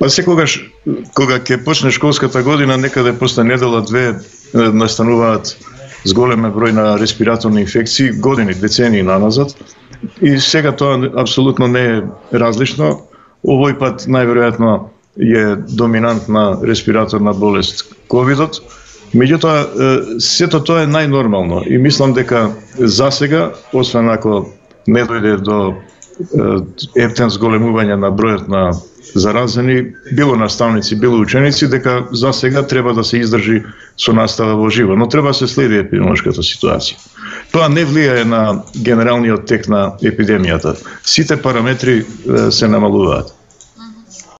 Па секогаш кога ќе почне школската година, некаде да после недела две настануваат зголемен број на респираторни инфекции, години, децении наназад. И сега тоа апсолутно не е различно. Овој пат најверојатно е доминантна респираторна болест ковидот. Меѓутоа, сето тоа е најнормално и мислам дека за сега, освен ако не дојде до ептен зголемување на бројот на заразени, било наставници, било ученици, дека за сега треба да се издржи со настава во живо, но треба да се следи епидемиолошката ситуација. Тоа не влијае на генералниот тек на епидемијата. Сите параметри се намалуваат.